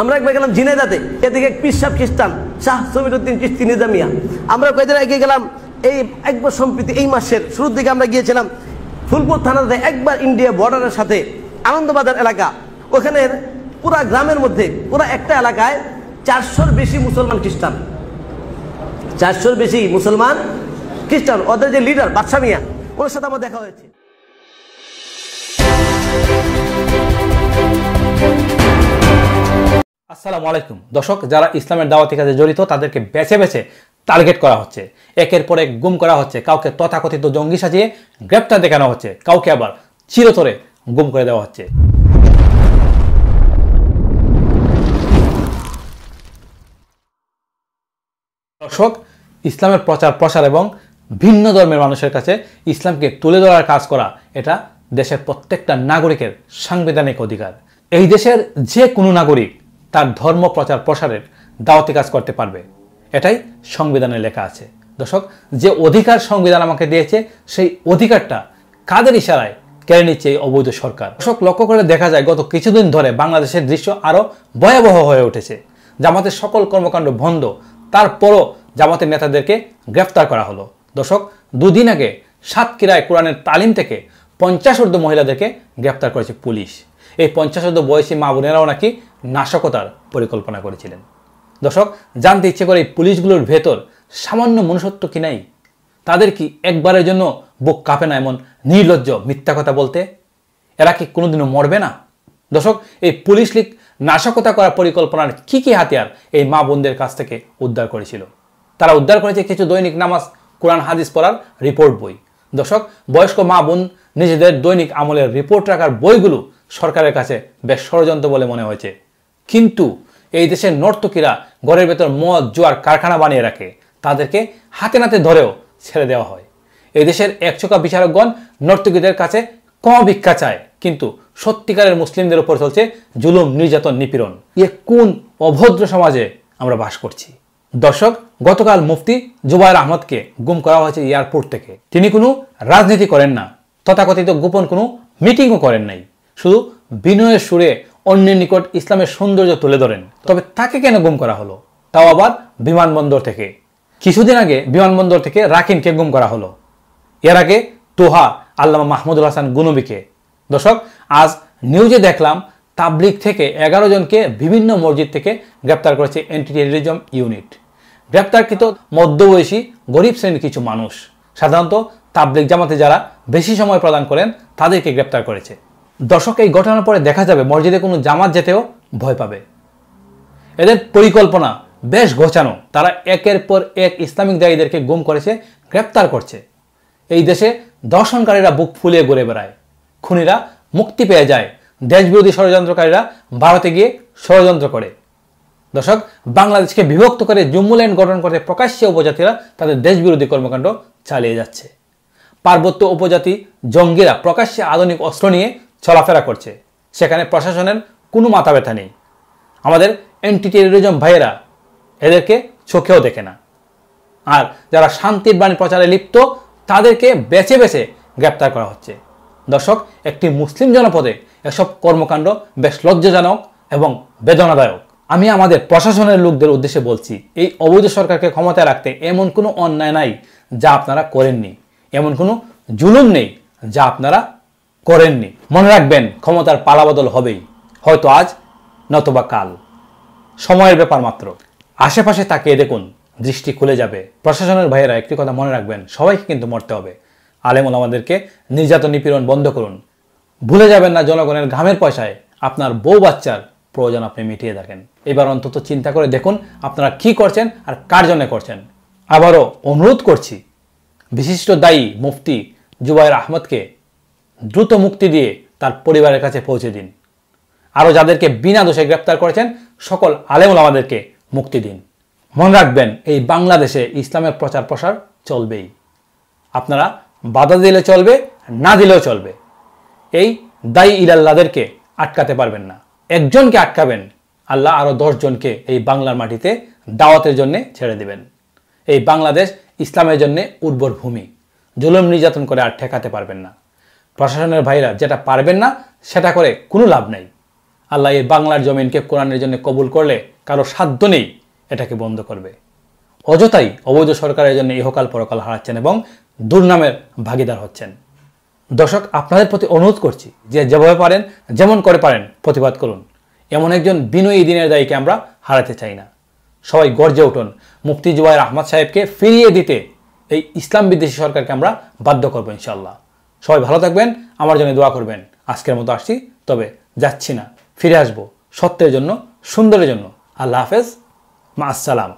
আমরা একবার গেলাম ঝিনাইদাতে এদিকে পিসাব খ্রিস্টান, শাহ সমিরুদ্দিন চিস্তি নিজামিয়া। আমরা কয়েকদিন আগে গেলাম, এই একবার সম্প্রীতি এই মাসের শুরুর দিকে আমরা গিয়েছিলাম ফুলপুর থানাতে একবার ইন্ডিয়া বর্ডারের সাথে আনন্দবাজার এলাকা। ওখানের পুরা গ্রামের মধ্যে, পুরা একটা এলাকায় চারশোর বেশি মুসলমান খ্রিস্টান। চারশোর বেশি মুসলমান খ্রিস্টান, ওদের যে লিডার বাদশা মিয়া ওর সাথে আমার দেখা হয়েছে। আসসালামু আলাইকুম। দর্শক, যারা ইসলামের দাওয়াতি কাজে জড়িত, তাদেরকে বেছে বেছে টার্গেট করা হচ্ছে। একের পর এক গুম করা হচ্ছে, কাউকে তথাকথিত জঙ্গি সাজিয়ে গ্রেপ্তার দেখানো হচ্ছে, কাউকে আবার চিরতরে গুম করে দেওয়া হচ্ছে। দর্শক, ইসলামের প্রচার, প্রসার এবং ভিন্ন ধর্মের মানুষের কাছে ইসলামকে তুলে ধরার কাজ করা, এটা দেশের প্রত্যেকটা নাগরিকের সাংবিধানিক অধিকার। এই দেশের যে কোনো নাগরিক তার ধর্ম, প্রচার, প্রসারের দাওয়াতি কাজ করতে পারবে। এটাই সংবিধানে লেখা আছে। দর্শক, যে অধিকার সংবিধান আমাকে দিয়েছে, সেই অধিকারটা কাদের ইশারায় কেড়ে নিচ্ছে এই অবৈধ সরকার? দর্শক, লক্ষ্য করে দেখা যায়, গত কিছুদিন ধরে বাংলাদেশের দৃশ্য আরও ভয়াবহ হয়ে উঠেছে। জামাতের সকল কর্মকাণ্ড বন্ধ, তারপরও জামাতের নেতাদেরকে গ্রেফতার করা হলো। দর্শক, দুদিন আগে সাতক্ষীরায় কোরআনের তালিম থেকে পঞ্চাশ ঊর্ধ্ব মহিলাদেরকে গ্রেপ্তার করেছে পুলিশ। এই পঞ্চাশ ঊর্ধ্ব বয়সী মা বোনেরাও নাকি নাশকতার পরিকল্পনা করেছিলেন। দর্শক, জানতে ইচ্ছে করে এই পুলিশগুলোর ভেতর সামান্য মনুষ্যত্ব কি নাই? তাদের কি একবারের জন্য বুক কাঁপে না এমন নির্লজ্জ মিথ্যা কথা বলতে? এরা কি কোনোদিনও মরবে না? দর্শক, এই পুলিশ লীগ নাশকতা করার পরিকল্পনার কি কি হাতিয়ার এই মা বোনদের কাছ থেকে উদ্ধার করেছিল? তারা উদ্ধার করেছে কিছু দৈনিক নামাজ, কোরআন, হাদিস পড়ার রিপোর্ট বই। দর্শক, বয়স্ক মা বোন নিজেদের দৈনিক আমলের রিপোর্ট রাখার বইগুলো সরকারের কাছে বেশ ষড়যন্ত্র বলে মনে হয়েছে। কিন্তু এই দেশের নর্তকীরা ঘরের ভেতর মদ, জোয়ার কারখানা বানিয়ে রাখে, তাদেরকে হাতে নাতে ধরেও ছেড়ে দেওয়া হয়। এই দেশের একচোকা বিচারকগণ নর্তকীদের কাছে কম ভিক্ষা চায়, কিন্তু সত্যিকারের মুসলিমদের উপর চলছে জুলুম, নির্যাতন, নিপীড়ন। এ কোন অভদ্র সমাজে আমরা বাস করছি? দর্শক, গতকাল মুফতি জুবাইর আহমদকে গুম করা হয়েছে এয়ারপোর্ট থেকে। তিনি কোনো রাজনীতি করেন না। তথাকথিত গোপন কোনো মিটিংও করেন নাই। শুধু বিনয়ের সুরে অন্যের নিকট ইসলামের সৌন্দর্য তুলে ধরেন। তবে তাকে কেন গুম করা হলো? তাও আবার বিমানবন্দর থেকে। কিছুদিন আগে বিমানবন্দর থেকে রাকিনকে গুম করা হলো। এর আগে তোহা আল্লামা মাহমুদুল হাসান গুনবিকে। দর্শক, আজ নিউজে দেখলাম তাবলিক থেকে এগারো জনকে বিভিন্ন মসজিদ থেকে গ্রেপ্তার করেছে অ্যান্টি টেরিজম ইউনিট। গ্রেপ্তারকৃত মধ্যবয়সী, গরিব শ্রেণির কিছু মানুষ। সাধারণত তাবলিক জামাতে যারা বেশি সময় প্রদান করেন, তাদেরকে গ্রেপ্তার করেছে। দর্শক এই ঘটনার পরে দেখা যাবে মসজিদে কোনো জামাত যেতেও ভয় পাবে। এদের পরিকল্পনা বেশ গোছানো। তারা একের পর এক ইসলামিক দায়ীদেরকে গুম করেছে, গ্রেপ্তার করছে। এই দেশে দর্শনকারীরা বুক ফুলিয়ে ঘুরে বেড়ায়। খুনিরা মুক্তি পেয়ে যায়। দেশবিরোধী ষড়যন্ত্রকারীরা ভারতে গিয়ে ষড়যন্ত্র করে। দর্শক, বাংলাদেশকে বিভক্ত করে জম্মুল্যান্ড গঠন করতে প্রকাশ্যে উপজাতিরা তাদের দেশবিরোধী কর্মকাণ্ড চালিয়ে যাচ্ছে। পার্বত্য উপজাতি জঙ্গিরা প্রকাশ্যে আধুনিক অস্ত্র নিয়ে চলাফেরা করছে। সেখানে প্রশাসনের কোনো মাথা ব্যথা নেই। আমাদের অ্যান্টি টেরোরিজম ভাইয়েরা এদেরকে চোখেও দেখে না। আর যারা শান্তির বাণী প্রচারে লিপ্ত, তাদেরকে বেছে বেছে গ্রেপ্তার করা হচ্ছে। দর্শক, একটি মুসলিম জনপদে এসব কর্মকাণ্ড বেশ লজ্জাজনক এবং বেদনাদায়ক। আমি আমাদের প্রশাসনের লোকদের উদ্দেশ্যে বলছি, এই অবৈধ সরকারকে ক্ষমতায় রাখতে এমন কোনো অন্যায় নাই যা আপনারা করেননি। এমন কোনো জুলুম নেই যা আপনারা করেননি। মনে রাখবেন, ক্ষমতার পালাবদল হবেই। হয়তো আজ, নতবা কাল। সময়ের ব্যাপার মাত্র। আশেপাশে তাকিয়ে দেখুন, দৃষ্টি খুলে যাবে। প্রশাসনের ভাইয়েরা একটি কথা মনে রাখবেন, সবাইকে কিন্তু মরতে হবে। আলেমুল আমাদেরকে নির্যাতন নিপীড়ন বন্ধ করুন। ভুলে যাবেন না জনগণের ঘামের পয়সায় আপনার বউ বাচ্চার প্রয়োজন আপনি মিটিয়ে থাকেন। এবার অন্তত চিন্তা করে দেখুন, আপনারা কি করছেন আর কার জন্য করছেন। আবারও অনুরোধ করছি, বিশিষ্ট দায়ী মুফতি জুবাইর আহমদকে দ্রুত মুক্তি দিয়ে তার পরিবারের কাছে পৌঁছে দিন। আরও যাদেরকে বিনা দোষে গ্রেপ্তার করেছেন, সকল আলেমুল আমাদেরকে মুক্তি দিন। মনে রাখবেন, এই বাংলাদেশে ইসলামের প্রচার প্রসার চলবেই। আপনারা বাধা দিলে চলবে, না দিলেও চলবে। এই দায়ী ইলাল্লাদেরকে আটকাতে পারবেন না। একজনকে আটকাবেন, আল্লাহ আরও দশজনকে এই বাংলার মাটিতে দাওয়াতের জন্যে ছেড়ে দিবেন। এই বাংলাদেশ ইসলামের জন্য উর্বর ভূমি। জুলুম নির্যাতন করে আর ঠেকাতে পারবেন না। প্রশাসনের ভাইরা যেটা পারবেন না, সেটা করে কোনো লাভ নেই। আল্লাহ এই বাংলার জমিনকে কোরআনের জন্য কবুল করলে কারও সাধ্য নেই, এটাকে বন্ধ করবে। অযথাই অবৈধ সরকারের জন্য ইহকাল পরকাল হারাচ্ছেন এবং দুর্নামের ভাগিদার হচ্ছেন। দর্শক, আপনাদের প্রতি অনুরোধ করছি, যে যেভাবে পারেন, যেমন করে পারেন, প্রতিবাদ করুন। এমন একজন বিনয়ী দিনের দায়ীকে আমরা হারাতে চাই না। সবাই গর্জে উঠুন। মুফতি জুবাইর আহমদ সাহেবকে ফিরিয়ে দিতে এই ইসলাম বিদ্বেষী সরকারকে আমরা বাধ্য করব ইনশাল্লাহ সবাই ভালো থাকবেন, আমার জন্য দোয়া করবেন। আজকের মতো আসছি, তবে যাচ্ছি না, ফিরে আসব সত্যের জন্য, সুন্দরের জন্য। আল্লাহ হাফেজ, মা আসসালাম।